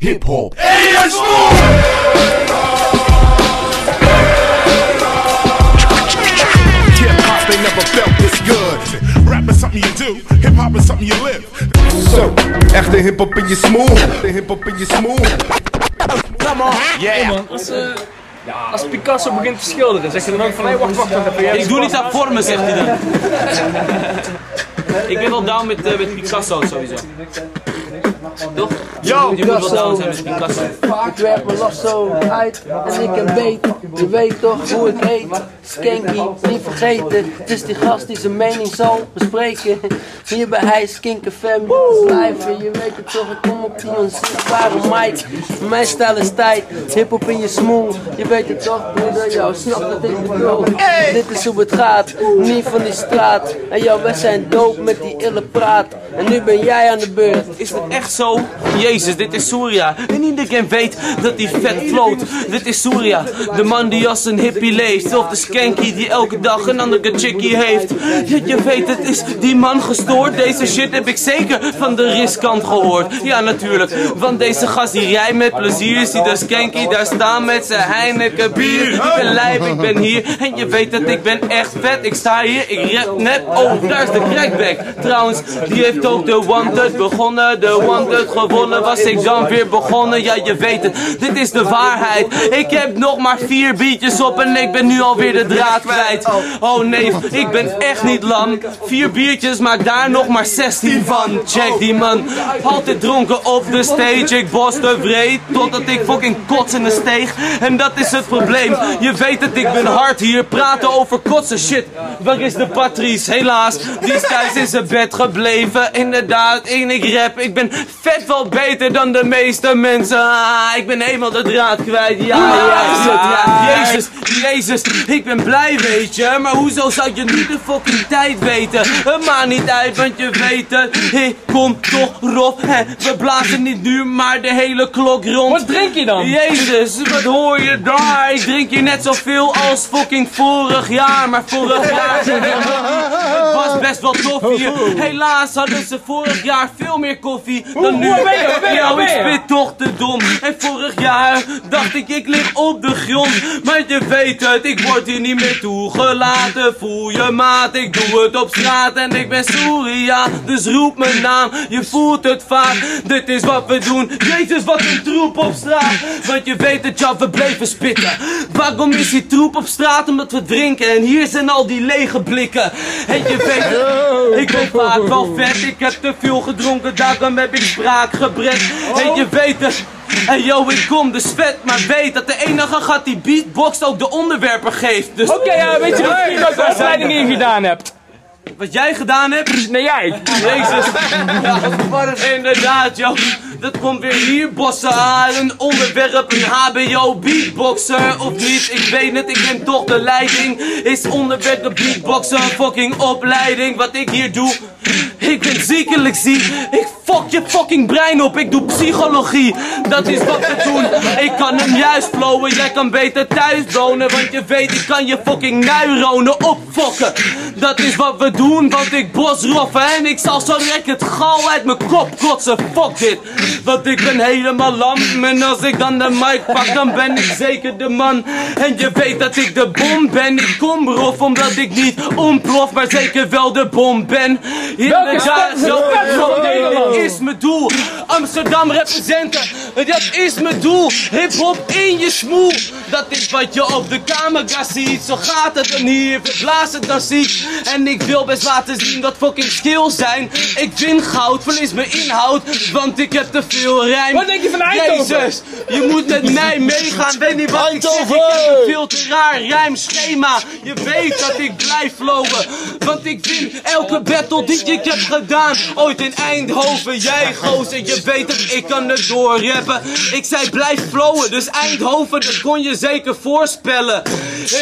hip-hop. Hip hop, they never felt this good. Rap is something you do, hip hop is something you live. Zo, echte hip-hop in je smoel. Echte hip-hop in je smoel. Hey man, als, eh, als Picasso begint te schilderen, zeg je dan ook van hé, wacht, wacht, wacht even. jij Ik doe niet aan vormen, zegt hij dan. ik ben wel down met, eh, met Picasso sowieso. Toch? Yo, Je moet down zijn Picasso. Ik werp mijn lasso uit en ik heb beet. Je weet toch hoe het heet. Skanky, niet vergeten. Het is die gast die zijn mening zal bespreken. Hier bij hij Skinker Fam, live. Je weet het toch, ik kom op die onzichtbare mic. Mijn stijl is tijd, hip-hop in je smoel. Je weet het toch, broeder, jou snap dat ik bedoel. Dit is hoe het gaat, niet van die straat. En jou, wij zijn dope met die ille praat. En nu ben jij aan de beurt. Is het echt zo? Jezus, dit is Surya. En iedereen weet dat hij vet float. Dit is Surya, de man die als een hippie leeft. Of de skanky die elke dag een andere chickie heeft. Ja, je weet, het is die man gestoord. Deze shit heb ik zeker van de riskant gehoord. Ja, natuurlijk, want deze gast die rijdt met plezier. Zie de skanky daar staan met zijn Heineken bier. Ik ben lijp, ik ben hier. En je weet dat ik ben echt vet. Ik sta hier, ik rap net. Oh, daar is de crackback. Trouwens, die heeft ook de Wanted begonnen. De Wanted gewonnen. Was ik dan weer begonnen? Ja, je weet het. Dit is de waarheid. Ik heb nog maar vier biertjes op en ik ben nu alweer de draad kwijt. Oh nee, ik ben echt niet lam. Vier biertjes, maak daar nog maar 16 van. Check die man. Altijd dronken op de stage. Ik was te vreed totdat ik fucking kots in de steeg. En dat is het probleem. Je weet het, ik ben hard hier. Praten over kotsen. Shit, waar is de Patrice? Helaas, die is thuis in zijn bed gebleven. Inderdaad, en ik rap. Ik ben vet wel beter dan de meeste mensen. Ah, ik ben helemaal de draad kwijt. Ja, ja, is het, ja. Jezus, Jezus, ik ben blij, weet je. Maar hoezo zou je nu de fucking tijd weten? Het maakt niet uit, want je weet het. Ik kom toch rof. Hè, we blazen niet nu, maar de hele klok rond. Wat drink je dan? Jezus, wat hoor je daar? Ik drink hier net zoveel als fucking vorig jaar. Maar vorig jaar het was best wel tof hier. Helaas hadden ze vorig jaar veel meer koffie dan nu. Hoe ik spit toch te dom. En vorig jaar dacht ik, ik lig op de grond. Maar je weet het, ik word hier niet meer toegelaten. Voel je maat, ik doe het op straat. En ik ben Surya, dus roep mijn naam. Je voelt het vaak, dit is wat we doen. Jezus, wat een troep op straat. Want je weet het, ja, we bleven spitten. Waarom is die troep op straat? Omdat we drinken. En hier zijn al die lege blikken. En je weet het, ik ben vaak wel vet. Ik heb te veel gedronken, daarom heb ik spraakgebrek. En je weet het. En yo, ik kom dus vet, maar weet dat de enige gat die beatboxt ook de onderwerper geeft. Dus Oké, ja, weet je dat ik hier ook de opleiding in gedaan heb? Wat jij gedaan hebt, Nee, jij. Jezus. Ja, inderdaad, joh. Dat komt weer hier bossen aan. Een onderwerp, een HBO beatboxer of niet. Ik weet het, ik neem toch de leiding. Is onderwerp de beatboxer een fucking opleiding? Wat ik hier doe. Ik ben ziekelijk ziek. Ik fuck je fucking brein op. Ik doe psychologie. Dat is wat we doen. Ik kan hem juist flowen. Jij kan beter thuis wonen. Want je weet, ik kan je fucking neuronen opfokken. Dat is wat we doen. Want ik bosroffen. En ik zal zo rek het gal uit mijn kop kotsen. Fuck dit. Want ik ben helemaal lam. En als ik dan de mic pak, dan ben ik zeker de man. En je weet dat ik de bom ben. Ik kom rof omdat ik niet ontplof. Maar zeker wel de bom ben. Inderdaad, stad is het is mijn doel. Amsterdam representen. Dat is mijn doel. Hip-hop in je smoel. Dat is wat je op de camera ziet. Zo gaat het dan hier. We blazen dan ziek. En ik wil best laten zien wat fucking skills zijn. Ik win goud, verlies mijn inhoud. Want ik heb te veel rijm. Wat denk je van Eindhoven? Jezus, je moet met mij meegaan. Weet niet wat ik zeg. Ik heb een veel te raar rijmschema. Je weet dat ik blijf flowen. Want ik win elke battle die ik heb gedaan. Ooit in Eindhoven, jij gozer. Je weet het, ik kan het doorrappen. Ik zei blijf flowen, dus Eindhoven, dat kon je zeker voorspellen.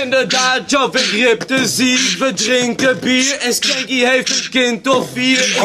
Inderdaad, ja, ik rip te ziek. We drinken bier en Skanky heeft een kind of vier.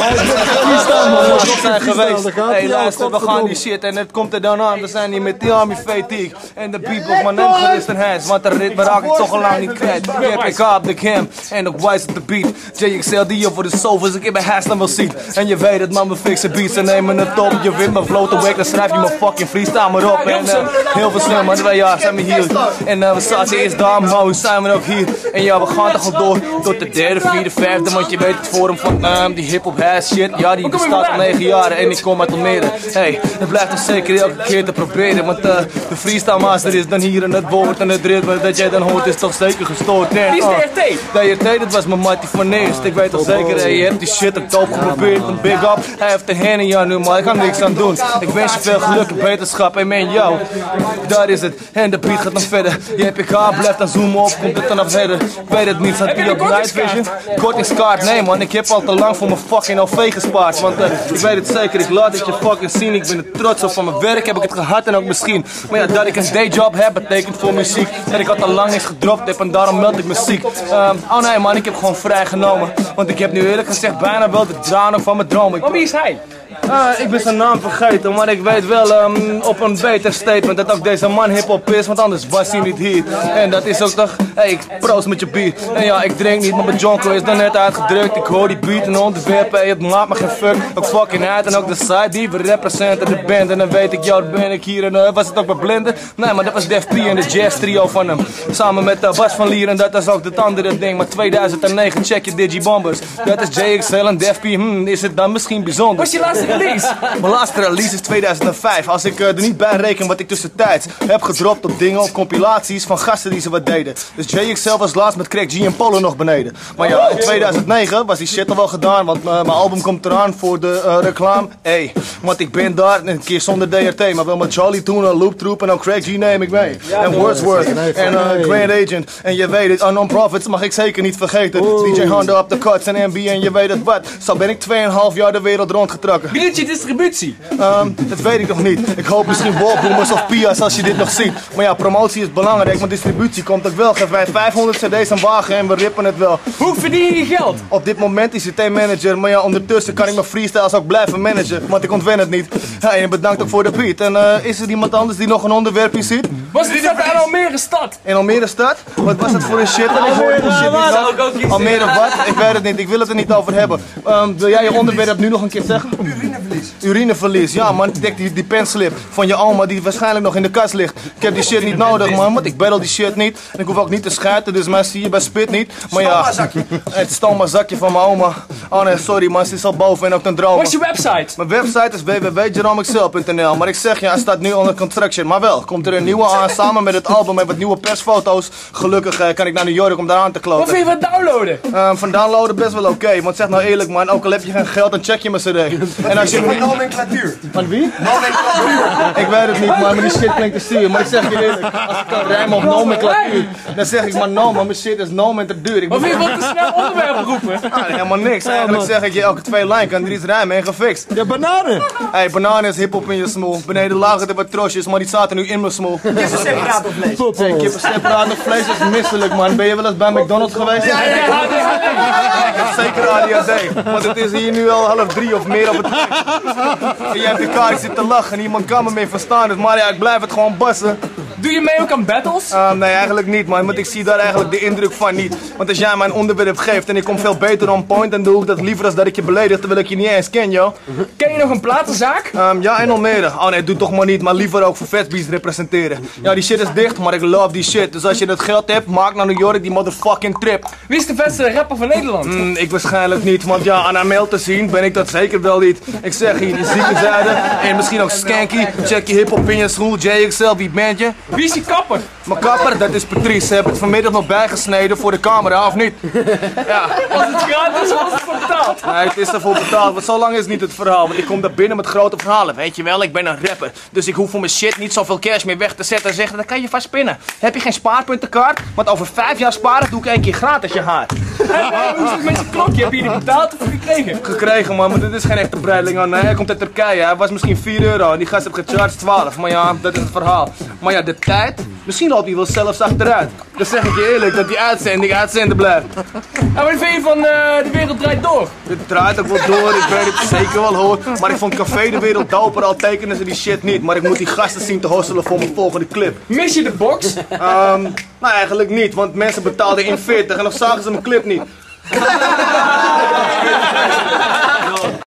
nog zijn geweest. Hey, luister, we gaan die shit en het komt er dan aan. We zijn hier met Tiami Fatigue en de beatbox, maar neem gerust een hands. Want de ritme raak ik toch al lang niet kwijt. Rap ik op de cam en ook wise op de beat. JXL die voor de sofas, ik heb een haast aan wel ziet. En je weet het, man, we fixen beats en nemen het op. Je wint mijn flow te week, dan schrijf je me fucking freestyle maar op. En eh, heel veel slim, man. Twee jaar zijn we hier. En eh, we zaten eerst daar, maar we zijn we ook hier. En ja, we gaan toch al door tot de derde, vierde, vijfde. Want je weet het forum van ehm, die hip-hop ass shit. Ja, die bestaat al negen jaar en ik kom uit Almere. Hey, dat blijft toch zeker elke keer te proberen. Want eh, de freestyle master is dan hier en het woord en het ritme dat jij dan hoort is toch zeker gestoord. Nee, Wie is ah. de RT? De RT, dat was mijn mattie van eerst. Ik weet toch zeker, hey, je hebt die shit ook dope geprobeerd. Een big up, hij heeft de hand in jou nu, maar ik kan niks aan doen. Ik wens je veel geluk en beterschap. En man, yo, daar is het. En de beat gaat dan verder. Je PK blijft dan zoomen op, komt het dan af verder. Ik weet het niet, zat een op night vision? Kortingskaart, nee man, ik heb al te lang voor mijn fucking LV gespaard. Want eh, ik weet het zeker, ik laat het je fucking zien. Ik ben er trots op van mijn werk, heb ik het gehad en ook misschien. Maar ja, dat ik een dayjob heb, betekent voor muziek. Dat ik al te lang niks gedropt heb en daarom meld ik muziek. Ehm, oh nee man, ik heb gewoon vrijgenomen. Want ik heb nu eerlijk gezegd bijna wel de tranen van mijn droom. Ik wie is hij? Ah, ik ben zijn naam vergeten, maar ik weet wel ehm, op een beter statement dat ook deze man hip-hop is, want anders was hij niet hier. En dat is ook toch, hey, ik proost met je beat. En ja, ik drink niet, maar mijn jonko is dan net uitgedrukt. Ik hoor die beat en onderwerpen, hey, het maakt me geen fuck. Ook fucking uit en ook de side die we representen de band. En dan weet ik, jou, ben ik hier en eh, was het ook bij Blinden? Nee, maar dat was Def P en de jazz trio van hem. Samen met uh, Bas van Lier en dat is ook het andere ding. Maar 2009 check je Digibombers. Dat is JXL en Def P, hmm, is het dan misschien bijzonder? Was je laatste release? Mijn laatste release is 2005. Als ik eh, er niet bij reken wat ik tussentijds heb gedropt op dingen, op compilaties van gasten die ze wat deden. Dus JXL was laatst met Craig G en Polo nog beneden. Maar ja, in 2009 was die shit al wel gedaan, want eh, mijn album komt eraan voor de eh, reclame. Hey, want ik ben daar een keer zonder DRT, maar wel met Charlie Tuna, Loop Troop en ook Craig G neem ik mee. en Wordsworth en Grand Agent. En je weet het, Unknown Profits mag ik zeker niet vergeten. DJ Honda op de cuts en MB en je weet het wat. Zo ben ik 2,5 jaar de wereld rondgetrokken. Wie doet je distributie? Ehm, dat weet ik nog niet. Ik hoop misschien Walboomers of Pia's als je dit nog ziet. Maar ja, promotie is belangrijk, maar distributie komt ook wel. Geef mij 500 cd's aan wagen en we rippen het wel. Hoe verdien je je geld? Op dit moment is het manager, maar ja, ondertussen kan ik mijn freestyles ook blijven managen. Want ik ontwen het niet. Hey, en bedankt ook voor de beat. En eh, is er iemand anders die nog een onderwerpje ziet? Was het dat aan Almere stad? In Almere stad? Wat was dat voor een shit? En ik hoorde die shit niet nog. Almere wat? Ik weet het niet, ik wil het er niet over hebben. Ehm, wil jij je onderwerp nu nog een keer zeggen? Urineverlies. Urineverlies, ja man. Dek die, die penslip van je oma die waarschijnlijk nog in de kast ligt. Ik heb die shit niet nodig man, want ik battle die shit niet. En ik hoef ook niet te schijten, dus mij zie je bij spit niet. Maar ja, het stoma zakje van mijn oma. Oh nee, sorry man, ze is al boven en ook een droom. Wat is je website? Mijn website is www.jeromexcel.nl Maar ik zeg je, hij staat nu onder construction. Maar wel, komt er een nieuwe aan samen met het album en wat nieuwe persfoto's. Gelukkig eh, kan ik naar New York om daar aan te Wat kloten. vind je van downloaden? Ehm, van downloaden best wel oké, want zeg nou eerlijk man, ook al heb je geen geld, dan check je mijn cd. En als je... Nomenclatuur. Van wie? Nomenclatuur. Ik weet het niet man, maar die shit klinkt te zuur. Maar ik zeg je eerlijk, als ik kan rijmen op nomenclatuur, dan zeg ik maar no, maar mijn shit is no en te duur. Ik Of moet- je wilt te snel onderwerp roepen? Ah, helemaal niks. Eigenlijk zeg ik je elke twee lijn kan er iets rijmen en gefixt. Ja, bananen. Hey, bananen is hip-hop in je smoel. Beneden lagen er wat trosjes, maar die zaten nu in mijn smoel. Hey, kippen separaat nog vlees is misselijk, man. Ben je wel eens bij McDonald's geweest? Ja, ja, heb zeker ADHD, want het is hier nu al half drie of meer op het En je hebt de kaart zit te lachen en niemand kan me meer verstaan. Dus maar ja, ik blijf het gewoon bassen. Doe je mee ook aan battles? Ah, nee, eigenlijk niet, man. Want ik zie daar eigenlijk de indruk van niet. Want als jij mijn onderwerp geeft en ik kom veel beter on point, dan doe ik dat liever als dat ik je beledig, terwijl ik je niet eens ken, joh. Ken je nog een platenzaak? Ehm, ja, in Almere. Oh nee, doe toch maar niet, maar liever ook voor Fatbeats representeren. Ja, die shit is dicht, maar ik love die shit. Dus als je dat geld hebt, maak naar New York die motherfucking trip. Wie is de vetste rapper van Nederland? Hmm, ik waarschijnlijk niet, want ja, aan haar mail te zien ben ik dat zeker wel niet. Ik zeg hier, die zieke zijde en misschien ook Skanky. Check je hip-hop in je school, JXL, wie bent je? Wie is je kapper? Mijn kapper, dat is Patrice. Ze hebben het vanmiddag nog bijgesneden voor de camera, of niet? Ja. Was het gratis was het voor betaald? Nee, het is ervoor betaald, want zo lang is niet het verhaal. Want ik kom daar binnen met grote verhalen. Weet je wel, ik ben een rapper. Dus ik hoef voor mijn shit niet zoveel cash meer weg te zetten en zeggen, dan kan je vast spinnen. Heb je geen spaarpuntenkaart? Want over vijf jaar sparen doe ik één keer gratis je haar. Hey, hoe is het met je klokje? Heb je die betaald of gekregen? Gekregen man, maar dit is geen echte breidling. Oh, nee, hij komt uit Turkije. Hij was misschien 4 euro en die gast heeft gecharged 12. Maar ja, dat is het verhaal. Maar ja, de tijd, misschien loopt hij wel zelfs achteruit. Dan zeg ik je eerlijk dat die uitzending uitzenden blijft. En wat vind je van eh, De Wereld Draait Door? Dit draait ook wel door, ik weet het zeker wel hoor. Maar ik vond Café de Wereld doper, al tekenen ze die shit niet. Maar ik moet die gasten zien te hosselen voor mijn volgende clip. Mis je de box? Ehm, nou eigenlijk niet, want mensen betaalden in 40 en nog zagen ze mijn clip niet. に。